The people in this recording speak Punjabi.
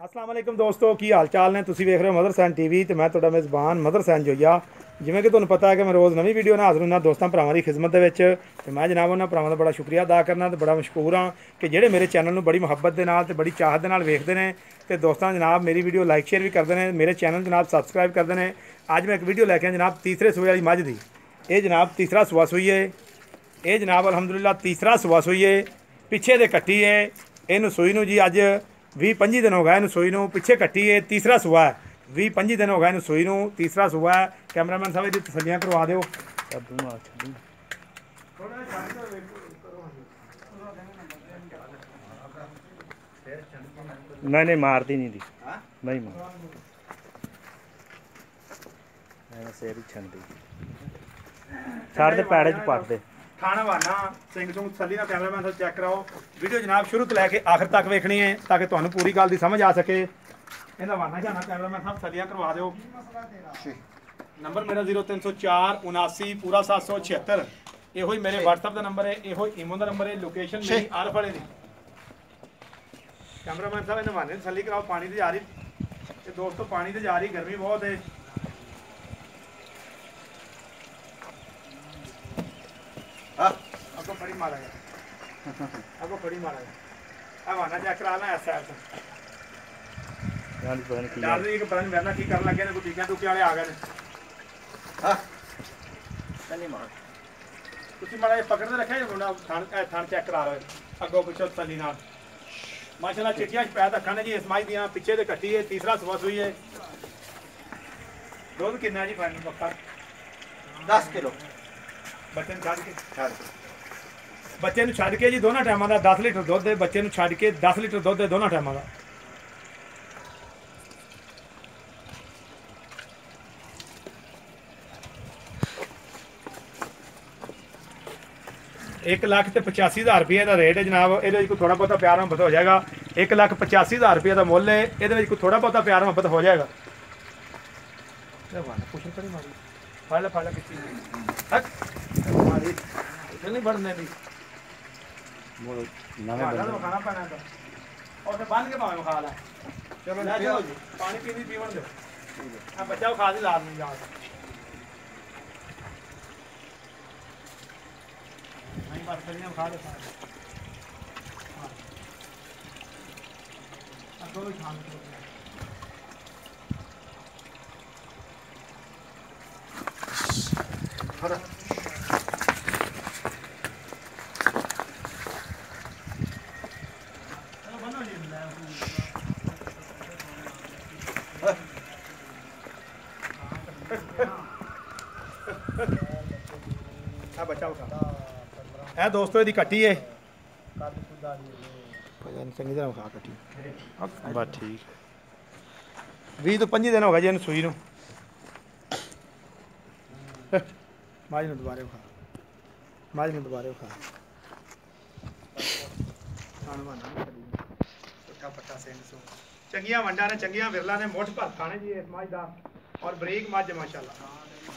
ਅਸਲਾਮ ਵਾਲੇਕਮ ਦੋਸਤੋ, ਕੀ ਹਾਲ ਚਾਲ ਨੇ? ਤੁਸੀਂ ਵੇਖ ਰਹੇ ਹੋ ਮਦਰ ਸੈਨ ਟੀਵੀ ਤੇ ਮੈਂ ਤੁਹਾਡਾ ਮੇਜ਼ਬਾਨ ਮਦਰ ਸੈਨ ਜੋਈਆ। ਜਿਵੇਂ ਕਿ ਤੁਹਾਨੂੰ ਪਤਾ ਹੈ ਕਿ ਮੈਂ ਰੋਜ਼ ਨਵੀਂ ਵੀਡੀਓ ਨਾਲ ਹਾਜ਼ਰ ਹੁੰਦਾ ਦੋਸਤਾਂ ਭਰਾਵਾਂ ਦੀ ਖਿਦਮਤ ਦੇ ਵਿੱਚ ਤੇ ਮੈਂ ਜਨਾਬ ਉਹਨਾਂ ਭਰਾਵਾਂ ਦਾ ਬੜਾ ਸ਼ੁਕਰੀਆ ਅਦਾ ਕਰਨਾ ਤੇ ਬੜਾ ਮਸ਼ਕੂਰ ਹਾਂ ਕਿ ਜਿਹੜੇ ਮੇਰੇ ਚੈਨਲ ਨੂੰ ਬੜੀ ਮੁਹੱਬਤ ਦੇ ਨਾਲ ਤੇ ਬੜੀ ਚਾਹਤ ਦੇ ਨਾਲ ਵੇਖਦੇ ਨੇ ਤੇ ਦੋਸਤਾਂ ਜਨਾਬ ਮੇਰੀ ਵੀਡੀਓ ਲਾਈਕ ਸ਼ੇਅਰ ਵੀ ਕਰਦੇ ਨੇ, ਮੇਰੇ ਚੈਨਲ ਜਨਾਬ ਸਬਸਕ੍ਰਾਈਬ ਕਰਦੇ ਨੇ। ਅੱਜ ਮੈਂ ਇੱਕ ਵੀਡੀਓ ਲੈ ਕੇ ਆਇਆ ਜਨਾਬ ਤੀਸਰੇ ਸੂਏ ਵਾਲੀ ਮੱਝ ਦੀ। ਇਹ ਜਨਾਬ ਤੀਸਰਾ ਸੂਆ ਸੂਈ ਹੈ ਇਹ ਜਨਾਬ ਅਲਹਮਦੁਲਿਲਾ ਤੀਸਰਾ ਸੂਆ ਸੂਈ ਹੈ ਪਿੱਛੇ ਦੇ ਕੱਟੀ ਹੈ ਇਹਨੂੰ ਸੂਈ ਨੂੰ ਜੀ ਅੱਜ 20 25 ਦਿਨ ਹੋ ਗਏ ਇਹਨੂੰ ਸੂਈ ਨੂੰ ਪਿੱਛੇ ਕੱਟੀ ਹੈ ਤੀਸਰਾ ਸੂਆ ਹੈ। 20 25 ਦਿਨ ਹੋ ਗਏ ਇਹਨੂੰ ਸੂਈ ਨੂੰ ਤੀਸਰਾ ਸੂਆ ਹੈ। ਕੈਮਰਾਮੈਨ ਸਾਹਿਬ ਇਹਦੀ ਤਸੱਲੀਆਂ ਕਰਵਾ ਦਿਓ। ਨਹੀਂ ਨਹੀਂ ਮਾਰਦੀ ਨਹੀਂ ਦੀ। ਨਹੀਂ ਮਾਰ। ਐਵੇਂ ਸਿਰ ਹੀ ਛੰਦੀ ਛੱਡ ਦੇ ਪੈੜੇ ਚ ਪੱਟ ਦੇ। ਖਾਣਾ ਵਾਨਾ ਸਿੰਘ ਸਿੰਘ ਤਸੱਲੀ ਨਾਲ ਕੈਮਰਾਮੈਨ ਸਾਹਿਬ ਚੈੱਕ ਕਰਾਓ। ਵੀਡੀਓ ਜਨਾਬ ਸ਼ੁਰੂ ਤੋਂ ਲੈ ਕੇ ਆਖਰ ਤੱਕ ਵੇਖਣੀ ਹੈ ਤਾਂ ਕਿ ਤੁਹਾਨੂੰ ਪੂਰੀ ਗੱਲ ਦੀ ਸਮਝ ਆ ਸਕੇ। ਇਹਦਾ ਵਾਨਾ ਜਾਨਾ ਕੈਮਰਾਮੈਨ ਸਾਹਿਬ ਤਸੱਲੀਆਂ ਕਰਵਾ ਦਿਓ। ਨੰਬਰ ਮੇਰਾ 0304 79 ਪੂਰਾ 776 ਇਹੋ ਹੀ ਮੇਰੇ WhatsApp ਦਾ ਨੰਬਰ ਹੈ ਇਹੋ ਹੀ ਈਮੋ ਦਾ ਨੰਬਰ ਹੈ ਲੋਕੇਸ਼ਨ ਮੇਰੀ ਵਾਲੇ ਦੀ ਕੈਮਰਾਮੈਨ ਸਾਹਿਬ ਇਹਨੇ ਵਾਨੇ ਤਸੱਲੀ ਕਰਾਓ ਪਾਣੀ ਤੇ ਜਾ ਰਹੀ ਤੇ ਦੋਸਤੋ ਪਾਣੀ ਤੇ ਜਾ ਰਹੀ ਗਰਮੀ ਬਹੁਤ ਹੈ। ਅੱਗੋਂ ਫੜੀ ਮਾਰਾ ਗਿਆ ਅੱਗੋਂ ਫੜੀ ਮਾਰਾ ਗਿਆ ਆ ਵਾਨਾ ਚੈੱਕ ਕਰਾ ਲੈ ਐਸ ਐਸ ਯਾਰ ਪਤਾ ਨਹੀਂ ਕੀ ਡਰ ਰਹੀ ਕਿ ਪਤਾ ਨਹੀਂ ਮੇਰੇ ਕੀ ਕਰਨ ਲੱਗੇ ਨੇ ਕੋਈ ਟੀਕਿਆਂ ਟੁਕਿਆਂ ਵਾਲੇ ਆ ਗਏ ਨੇ ਹਾਂ ਨਹੀਂ ਮਾਰ ਤੁਸੀਂ ਮਾੜਾ ਜਿਹਾ ਪਕੜਦੇ ਰੱਖਿਆ ਜੀ ਮੁੰਡਾ ਥਣ ਇਹ ਥਣ ਚੈੱਕ ਕਰਾ ਰਹੇ ਅੱਗੋਂ ਪਿੱਛੋਂ ਤਸੱਲੀ ਨਾਲ ਮਾਸ਼ਾਅੱਲਾ ਚਿੱਟੀਆਂ ਪੈਦ ਅੱਖਾਂ ਨੇ ਜੀ ਇਸ ਮਾਈ ਦੀਆਂ ਪਿੱਛੇ ਦੇ ਕੱਟੀ ਹੈ ਤੀਸਰਾ ਸਵਾ ਸੂਈ ਹੈ ਦੁੱਧ ਕਿੰਨਾ ਜੀ ਫਾਈਨਲ ਪੱਕਾ 10 ਕਿਲੋ ਬੱਚੇ ਨੂੰ ਛੱਡ ਕੇ, ਛੱਡ ਬੱਚੇ ਨੂੰ ਛੱਡ ਕੇ ਜੀ ਦੋਨਾਂ ਟਾਈਮਾਂ ਦਾ 10 ਲੀਟਰ ਦੁੱਧ ਹੈ ਬੱਚੇ ਨੂੰ ਛੱਡ ਕੇ 10 ਲੀਟਰ ਦੁੱਧ ਹੈ ਦੋਨਾਂ ਟਾਈਮਾਂ ਦਾ। ਇੱਕ ਲੱਖ ਤੇ 85000 ਰੁਪਏ ਦਾ ਰੇਟ ਹੈ ਜਨਾਬ, ਇਹਦੇ ਵਿੱਚ ਕੋਈ ਥੋੜਾ ਬਹੁਤਾ ਪਿਆਰ ਮੁਹੱਬਤ ਹੋ ਜਾਏਗਾ। ਇੱਕ ਲੱਖ 85000 ਰੁਪਏ ਦਾ ਮੁੱਲ ਹੈ, ਇਹਦੇ ਵਿੱਚ ਕੋਈ ਥੋੜਾ ਬਹੁਤਾ ਪਿਆਰ ਮੁਹੱਬਤ ਹੋ ਜਾਏਗਾ। ਲੈ ਵਾਲਾ ਕੁਛ ਕਰੀ ਮਾਰੀ। ਫੜ ਲੈ, ਕਿੱਥੇ? ਹੱਕ। ਇਹ ਨਹੀਂ ਵੜਨੇ ਦੀ। ਨਵੇਂ ਖਾਣਾ ਬੰਦੇ ਖਾਣਾ ਪੈਣਾ ਤਾਂ। ਉਹ ਤੇ ਬੰਨ ਕੇ ਭਾਵੇਂ ਖਾ ਲੈ। ਚਲੋ ਲੈ ਜਾਓ ਜੀ। ਪਾਣੀ ਪੀਣੀ ਪੀਵਣ ਦਿਓ। ਆ ਬੱਚਾ ਖਾ ਦੇ ਲਾਜ਼ਮੀ ਯਾਦ। ਨਹੀਂ ਬਸ ਕਰੀਆਂ ਖਾ ਦੇ ਆ ਦੋ ਖਾਣ ਦੇ ਫੜ ਚਲੋ ਬੰਨੋ ਜੀ ਲੈ ਆ ਬੱਚਾ ਉਠਾ। ਇਹ ਦੋਸਤੋ ਇਹਦੀ ਕੱਟੀ ਏ। ਭਜਨ ਚੰਗੀ ਤਰ੍ਹਾਂ ਖਾ ਕੱਟੀ ਬਸ ਠੀਕ। 20 ਤੋਂ 25 ਦਿਨ ਹੋ ਗਏ ਜੀ ਇਹਨੂੰ ਸੂਈ ਨੂੰ। ਮਾਜ ਨੂੰ ਦੁਬਾਰੇ ਖਾ ਮਾਜ ਨੂੰ ਦੁਬਾਰੇ ਖਾ ਚੰਗੀਆਂ ਵੰਡਾਂ ਨੇ ਚੰਗੀਆਂ ਵਿਰਲਾ ਨੇ ਮੁੱਠ ਭਰ ਖਾਣੇ ਜੀ ਇਸ ਮੱਝ ਦਾ। ਔਰ ਬਰੀਕ ਮੱਝ ਹੈ